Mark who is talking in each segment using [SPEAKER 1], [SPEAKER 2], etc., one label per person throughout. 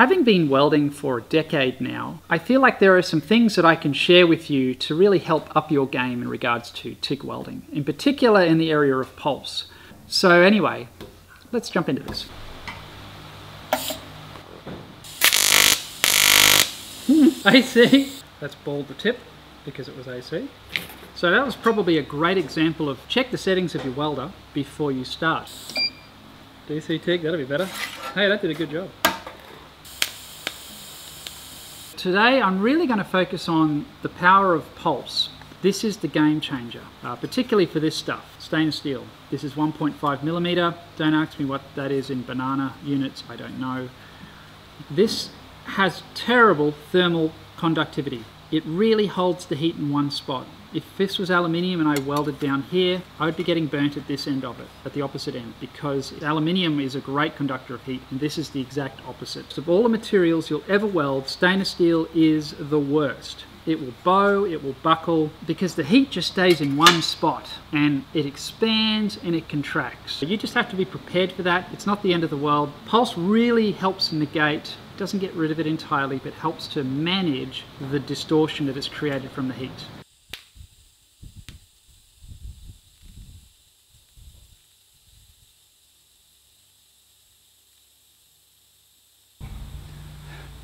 [SPEAKER 1] Having been welding for a decade now, I feel like there are some things that I can share with you to really help up your game in regards to TIG welding, in particular in the area of pulse. So anyway, let's jump into this. Hmm, AC, that's balled the tip because it was AC. So that was probably a great example of check the settings of your welder before you start. DC TIG, that'll be better. Hey, that did a good job. Today I'm really going to focus on the power of pulse. This is the game changer, uh, particularly for this stuff, stainless steel. This is 1.5 millimeter. Don't ask me what that is in banana units, I don't know. This has terrible thermal conductivity. It really holds the heat in one spot. If this was aluminium and I welded down here, I would be getting burnt at this end of it, at the opposite end, because aluminium is a great conductor of heat, and this is the exact opposite. So of all the materials you'll ever weld, stainless steel is the worst. It will bow, it will buckle, because the heat just stays in one spot and it expands and it contracts. You just have to be prepared for that. It's not the end of the world. Pulse really helps negate, doesn't get rid of it entirely, but helps to manage the distortion that is created from the heat.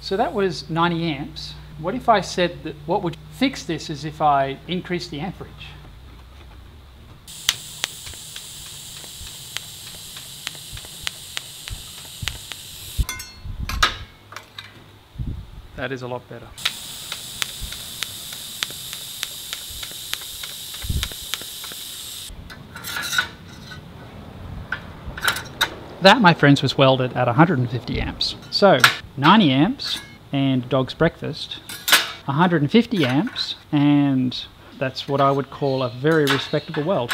[SPEAKER 1] So that was 90 amps. What if I said that what would fix this is if I increase the amperage? That is a lot better. That, my friends, was welded at 150 amps. So 90 amps and dog's breakfast, 150 amps, and that's what I would call a very respectable weld.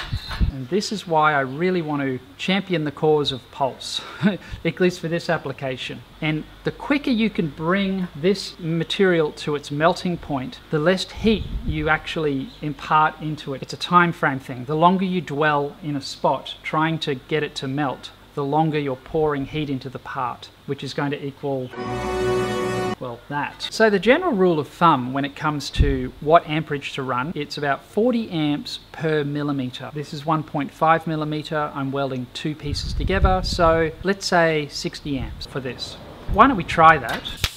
[SPEAKER 1] And this is why I really want to champion the cause of pulse, at least for this application. And the quicker you can bring this material to its melting point, the less heat you actually impart into it. It's a time frame thing. The longer you dwell in a spot trying to get it to melt, the longer you're pouring heat into the part, which is going to equal well, that. So the general rule of thumb when it comes to what amperage to run, it's about 40 amps per millimeter. This is 1.5 millimeter. I'm welding two pieces together. So let's say 60 amps for this. Why don't we try that?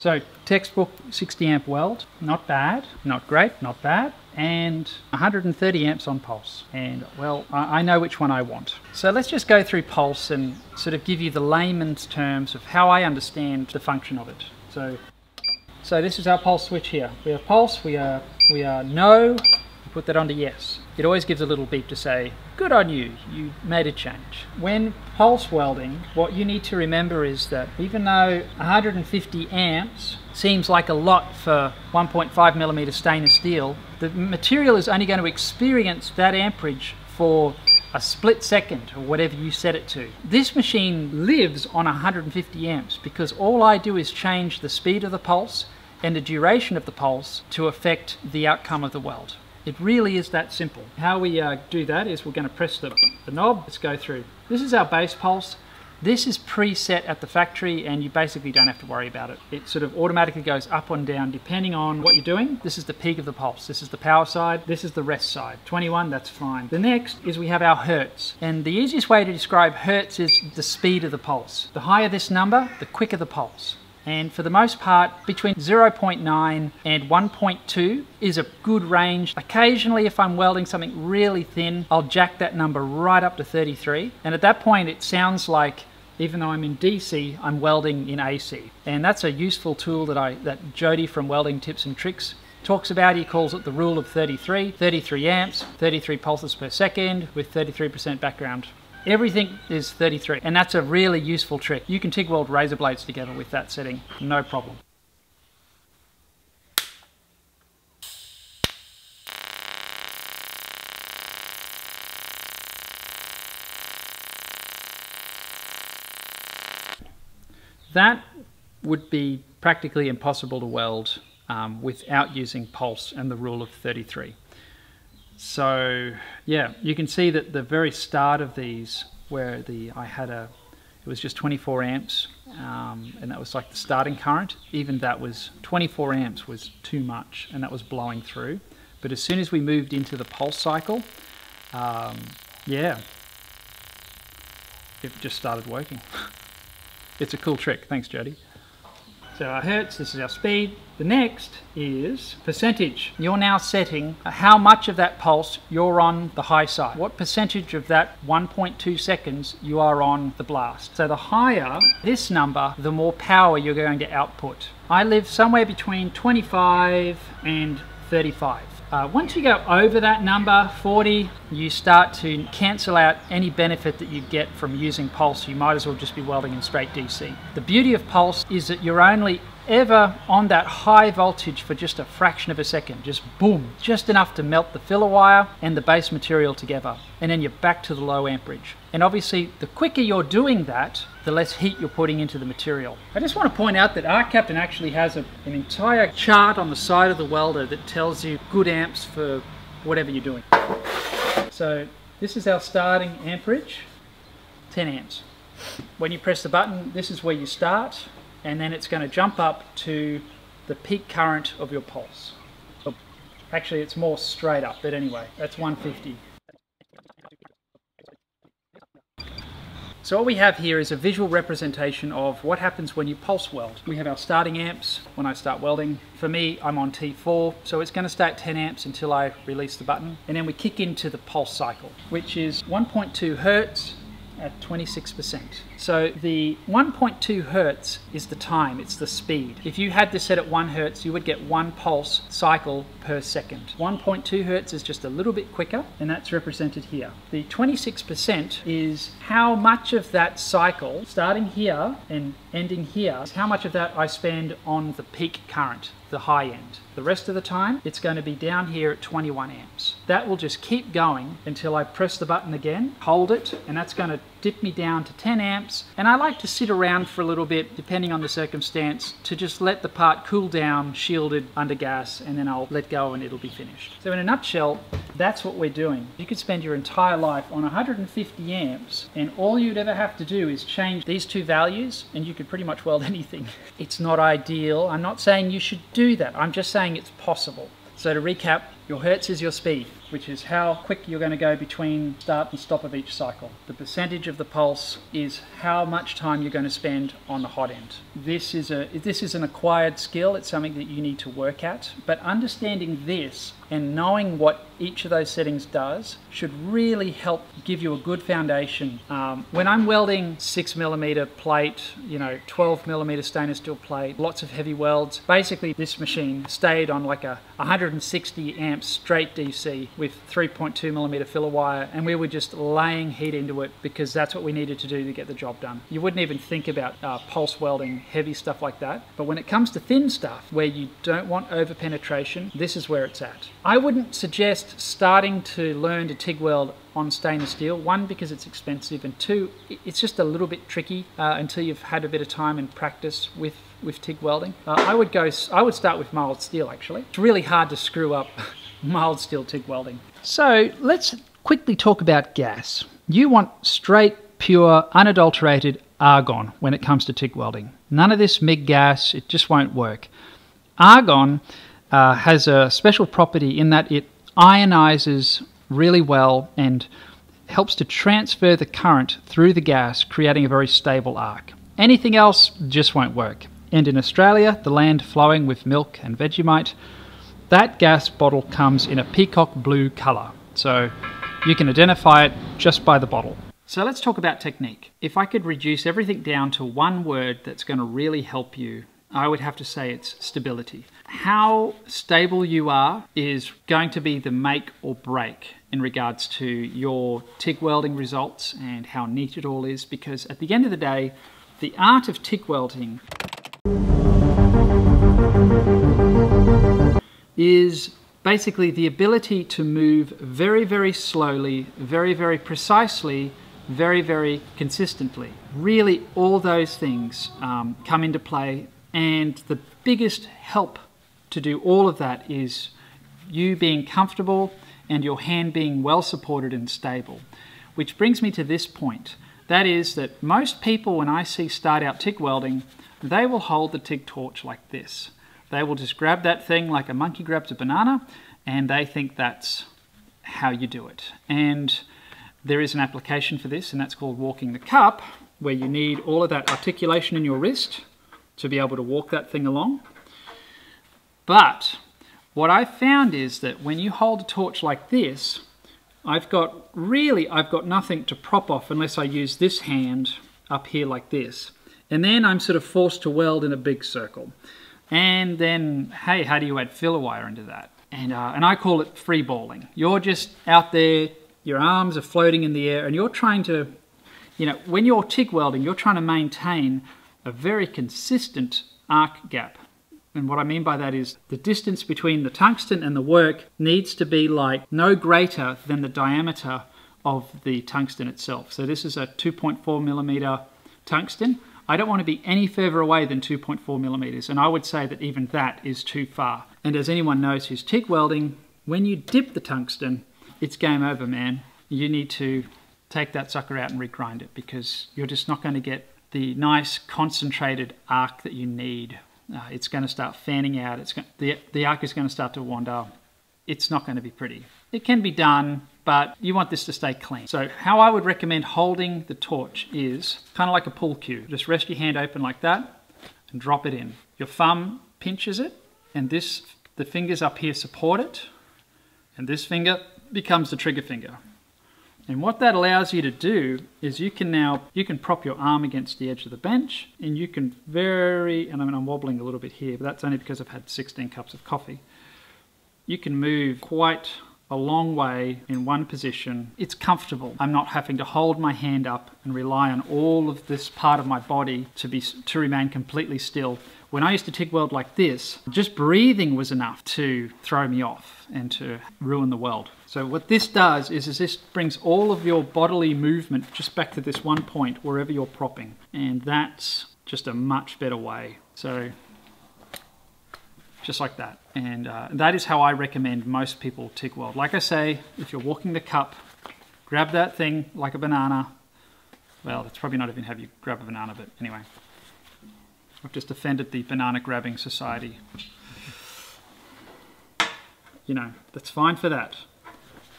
[SPEAKER 1] So textbook 60 amp weld, not bad, not great, not bad, and 130 amps on pulse. And well, I know which one I want. So let's just go through pulse and sort of give you the layman's terms of how I understand the function of it. So, so this is our pulse switch here. We have pulse, we are, we are no, put that onto yes. It always gives a little beep to say, good on you, you made a change. When pulse welding, what you need to remember is that even though 150 amps seems like a lot for 1.5 millimeter stainless steel, the material is only going to experience that amperage for a split second or whatever you set it to. This machine lives on 150 amps because all I do is change the speed of the pulse and the duration of the pulse to affect the outcome of the weld. It really is that simple. How we uh, do that is we're going to press the, the knob. Let's go through. This is our base pulse. This is preset at the factory and you basically don't have to worry about it. It sort of automatically goes up and down depending on what you're doing. This is the peak of the pulse. This is the power side. This is the rest side. 21, that's fine. The next is we have our hertz. And the easiest way to describe hertz is the speed of the pulse. The higher this number, the quicker the pulse and for the most part between 0.9 and 1.2 is a good range. Occasionally if I'm welding something really thin I'll jack that number right up to 33 and at that point it sounds like even though I'm in DC, I'm welding in AC. And that's a useful tool that I that Jody from Welding Tips and Tricks talks about. He calls it the rule of 33, 33 amps, 33 pulses per second with 33% background Everything is 33 and that's a really useful trick. You can TIG weld razor blades together with that setting, no problem. That would be practically impossible to weld um, without using pulse and the rule of 33. So yeah, you can see that the very start of these, where the I had a, it was just 24 amps, um, and that was like the starting current. Even that was 24 amps was too much, and that was blowing through. But as soon as we moved into the pulse cycle, um, yeah, it just started working. it's a cool trick. Thanks, Jody. So our hertz, this is our speed. The next is percentage. You're now setting how much of that pulse you're on the high side. What percentage of that 1.2 seconds you are on the blast. So the higher this number, the more power you're going to output. I live somewhere between 25 and 35. Uh, once you go over that number, 40, you start to cancel out any benefit that you get from using pulse. You might as well just be welding in straight DC. The beauty of pulse is that you're only ever on that high voltage for just a fraction of a second. Just boom, just enough to melt the filler wire and the base material together. And then you're back to the low amperage. And obviously, the quicker you're doing that, the less heat you're putting into the material. I just want to point out that Arc Captain actually has a, an entire chart on the side of the welder that tells you good amps for whatever you're doing. So this is our starting amperage, 10 amps. When you press the button, this is where you start and then it's going to jump up to the peak current of your pulse. Actually, it's more straight up, but anyway, that's 150. So what we have here is a visual representation of what happens when you pulse weld. We have our starting amps when I start welding. For me, I'm on T4, so it's going to start 10 amps until I release the button. And then we kick into the pulse cycle, which is 1.2 hertz at 26%. So the 1.2 hertz is the time, it's the speed. If you had this set at 1 hertz, you would get one pulse cycle per second. 1.2 hertz is just a little bit quicker, and that's represented here. The 26% is how much of that cycle, starting here and ending here, is how much of that I spend on the peak current the high end. The rest of the time, it's going to be down here at 21 amps. That will just keep going until I press the button again, hold it, and that's going to dip me down to 10 amps. And I like to sit around for a little bit, depending on the circumstance, to just let the part cool down, shielded under gas, and then I'll let go and it'll be finished. So in a nutshell, that's what we're doing. You could spend your entire life on 150 amps, and all you'd ever have to do is change these two values, and you could pretty much weld anything. It's not ideal. I'm not saying you should do that. I'm just saying it's possible. So to recap, your hertz is your speed, which is how quick you're going to go between start and stop of each cycle. The percentage of the pulse is how much time you're going to spend on the hot end. This is a this is an acquired skill. It's something that you need to work at. But understanding this and knowing what each of those settings does should really help give you a good foundation. Um, when I'm welding six millimeter plate, you know, 12 millimeter stainless steel plate, lots of heavy welds, basically this machine stayed on like a 160 amp straight DC with 3.2 millimeter filler wire and we were just laying heat into it because that's what we needed to do to get the job done. You wouldn't even think about uh, pulse welding, heavy stuff like that. But when it comes to thin stuff where you don't want over penetration, this is where it's at. I wouldn't suggest starting to learn to TIG weld on stainless steel. One, because it's expensive, and two, it's just a little bit tricky uh, until you've had a bit of time and practice with with TIG welding. Uh, I would go. I would start with mild steel. Actually, it's really hard to screw up mild steel TIG welding. So let's quickly talk about gas. You want straight, pure, unadulterated argon when it comes to TIG welding. None of this MIG gas. It just won't work. Argon uh, has a special property in that it ionizes really well and helps to transfer the current through the gas, creating a very stable arc. Anything else just won't work. And in Australia, the land flowing with milk and Vegemite, that gas bottle comes in a peacock blue colour. So you can identify it just by the bottle. So let's talk about technique. If I could reduce everything down to one word that's going to really help you, I would have to say it's stability. How stable you are is going to be the make or break in regards to your TIG welding results and how neat it all is because at the end of the day, the art of TIG welding is basically the ability to move very, very slowly, very, very precisely, very, very consistently. Really, all those things um, come into play, and the biggest help to do all of that is you being comfortable and your hand being well supported and stable. Which brings me to this point. That is that most people, when I see start out TIG welding, they will hold the TIG torch like this. They will just grab that thing like a monkey grabs a banana and they think that's how you do it. And there is an application for this and that's called walking the cup where you need all of that articulation in your wrist to be able to walk that thing along. But what I found is that when you hold a torch like this, I've got really, I've got nothing to prop off unless I use this hand up here like this. And then I'm sort of forced to weld in a big circle. And then, hey, how do you add filler wire into that? And, uh, and I call it free balling. You're just out there, your arms are floating in the air, and you're trying to, you know, when you're TIG welding, you're trying to maintain a very consistent arc gap. And what I mean by that is the distance between the tungsten and the work needs to be like no greater than the diameter of the tungsten itself. So this is a 2.4 millimeter tungsten. I don't want to be any further away than 2.4 millimeters, and I would say that even that is too far. And as anyone knows who's TIG welding, when you dip the tungsten, it's game over, man. You need to take that sucker out and regrind it because you're just not going to get the nice concentrated arc that you need. Uh, it's going to start fanning out. It's going, the, the arc is going to start to wander. It's not going to be pretty. It can be done, but you want this to stay clean. So how I would recommend holding the torch is kind of like a pool cue. Just rest your hand open like that and drop it in. Your thumb pinches it and this the fingers up here support it and this finger becomes the trigger finger. And what that allows you to do is you can now, you can prop your arm against the edge of the bench and you can very, and I mean I'm wobbling a little bit here, but that's only because I've had 16 cups of coffee. You can move quite a long way in one position. It's comfortable. I'm not having to hold my hand up and rely on all of this part of my body to be to remain completely still. When I used to TIG weld like this, just breathing was enough to throw me off and to ruin the weld. So what this does is, is this brings all of your bodily movement just back to this one point wherever you're propping. And that's just a much better way. So just like that. And uh, that is how I recommend most people TIG weld. Like I say, if you're walking the cup, grab that thing like a banana. Well, it's probably not even have you grab a banana, but anyway. I've just offended the banana grabbing society. You know, that's fine for that.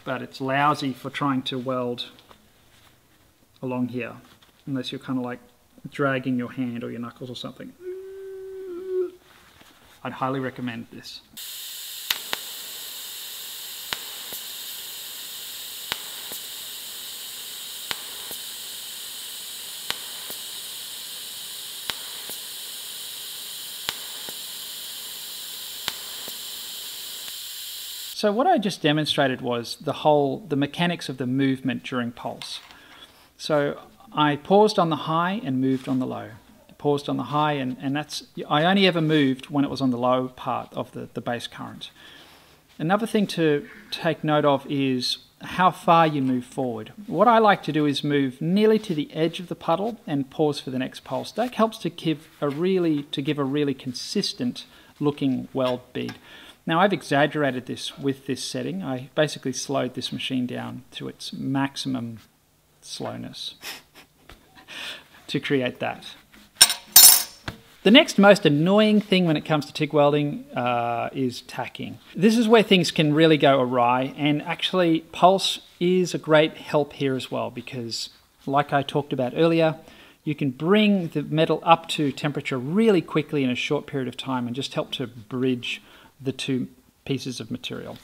[SPEAKER 1] But it's lousy for trying to weld along here. Unless you're kind of like dragging your hand or your knuckles or something. I'd highly recommend this. So what I just demonstrated was the whole, the mechanics of the movement during pulse. So I paused on the high and moved on the low I paused on the high, and, and that's I only ever moved when it was on the low part of the, the base current. Another thing to take note of is how far you move forward. What I like to do is move nearly to the edge of the puddle and pause for the next pulse. That helps to give a really to give a really consistent looking weld bead. Now I've exaggerated this with this setting. I basically slowed this machine down to its maximum slowness to create that. The next most annoying thing when it comes to TIG welding uh, is tacking. This is where things can really go awry and actually Pulse is a great help here as well because like I talked about earlier, you can bring the metal up to temperature really quickly in a short period of time and just help to bridge the two pieces of material.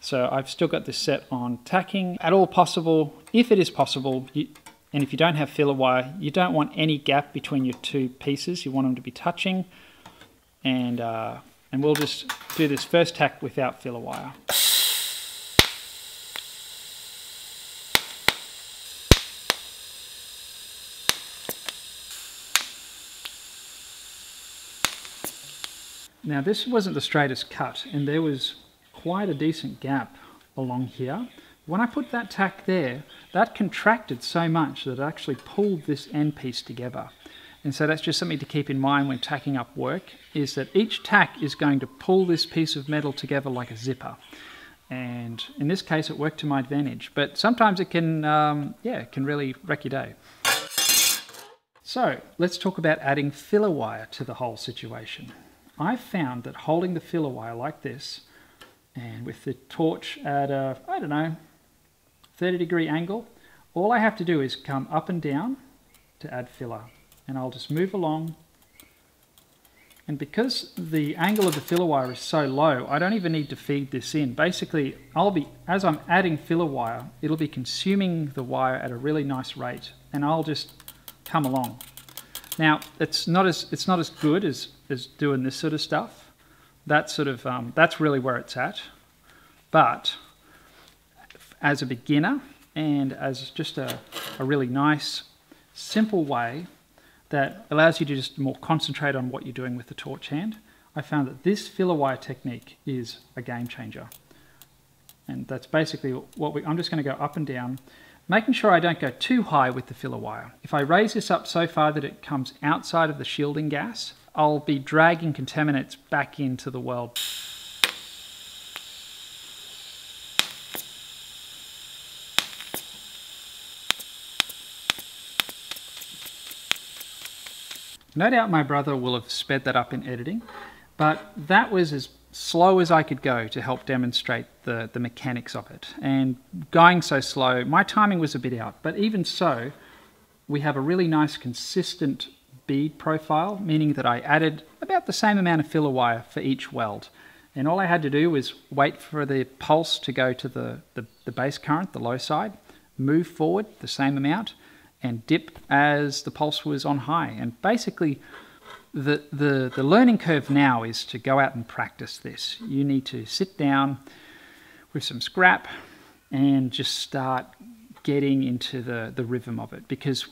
[SPEAKER 1] So I've still got this set on tacking at all possible. If it is possible, you, and if you don't have filler wire, you don't want any gap between your two pieces. You want them to be touching. And, uh, and we'll just do this first tack without filler wire. Now this wasn't the straightest cut and there was quite a decent gap along here. When I put that tack there, that contracted so much that it actually pulled this end piece together. And so that's just something to keep in mind when tacking up work, is that each tack is going to pull this piece of metal together like a zipper. And in this case, it worked to my advantage. But sometimes it can, um, yeah, it can really wreck your day. So let's talk about adding filler wire to the whole situation. I've found that holding the filler wire like this and with the torch at a, I don't know, 30 degree angle, all I have to do is come up and down to add filler. And I'll just move along. And because the angle of the filler wire is so low, I don't even need to feed this in. Basically, I'll be, as I'm adding filler wire, it'll be consuming the wire at a really nice rate. And I'll just come along. Now, it's not as, it's not as good as, as doing this sort of stuff. That's sort of, um, that's really where it's at. But as a beginner and as just a, a really nice, simple way that allows you to just more concentrate on what you're doing with the torch hand, I found that this filler wire technique is a game changer. And that's basically what we, I'm just going to go up and down, making sure I don't go too high with the filler wire. If I raise this up so far that it comes outside of the shielding gas, I'll be dragging contaminants back into the world. No doubt my brother will have sped that up in editing, but that was as slow as I could go to help demonstrate the, the mechanics of it. And going so slow, my timing was a bit out, but even so, we have a really nice consistent bead profile, meaning that I added about the same amount of filler wire for each weld. And all I had to do was wait for the pulse to go to the, the, the base current, the low side, move forward the same amount, and dip as the pulse was on high. And basically, the, the, the learning curve now is to go out and practice this. You need to sit down with some scrap and just start getting into the, the rhythm of it because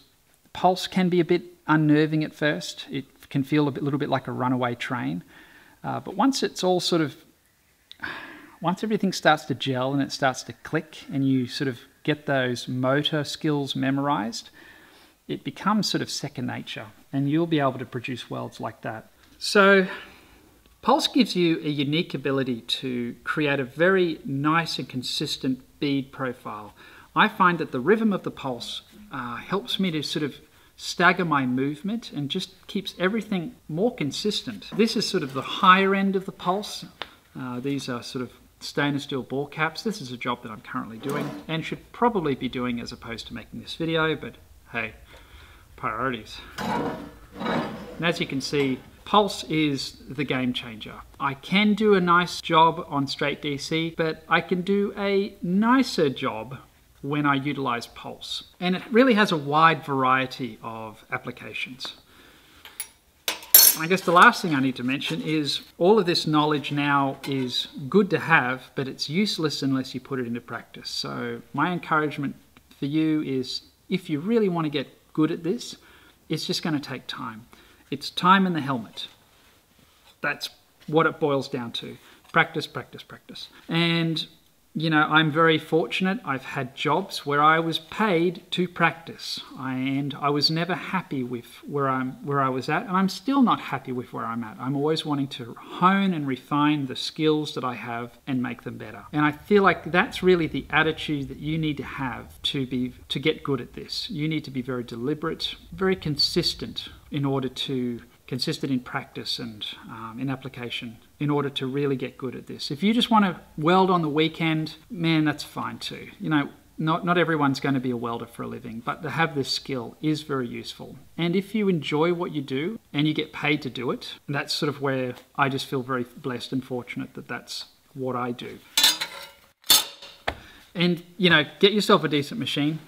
[SPEAKER 1] pulse can be a bit unnerving at first. It can feel a bit, little bit like a runaway train. Uh, but once it's all sort of, once everything starts to gel and it starts to click and you sort of get those motor skills memorized, it becomes sort of second nature and you'll be able to produce welds like that. So Pulse gives you a unique ability to create a very nice and consistent bead profile. I find that the rhythm of the pulse uh, helps me to sort of stagger my movement and just keeps everything more consistent. This is sort of the higher end of the pulse. Uh, these are sort of stainless steel ball caps. This is a job that I'm currently doing and should probably be doing as opposed to making this video, but hey, priorities. And as you can see, Pulse is the game changer. I can do a nice job on straight DC, but I can do a nicer job when I utilize Pulse. And it really has a wide variety of applications. I guess the last thing I need to mention is all of this knowledge now is good to have, but it's useless unless you put it into practice. So my encouragement for you is if you really want to get good at this, it's just going to take time. It's time in the helmet. That's what it boils down to. Practice, practice, practice. And you know, I'm very fortunate. I've had jobs where I was paid to practice, and I was never happy with where I'm where I was at, and I'm still not happy with where I'm at. I'm always wanting to hone and refine the skills that I have and make them better. And I feel like that's really the attitude that you need to have to be to get good at this. You need to be very deliberate, very consistent in order to consistent in practice and um, in application in order to really get good at this. If you just want to weld on the weekend, man, that's fine too. You know, not, not everyone's going to be a welder for a living, but to have this skill is very useful. And if you enjoy what you do and you get paid to do it, that's sort of where I just feel very blessed and fortunate that that's what I do. And, you know, get yourself a decent machine.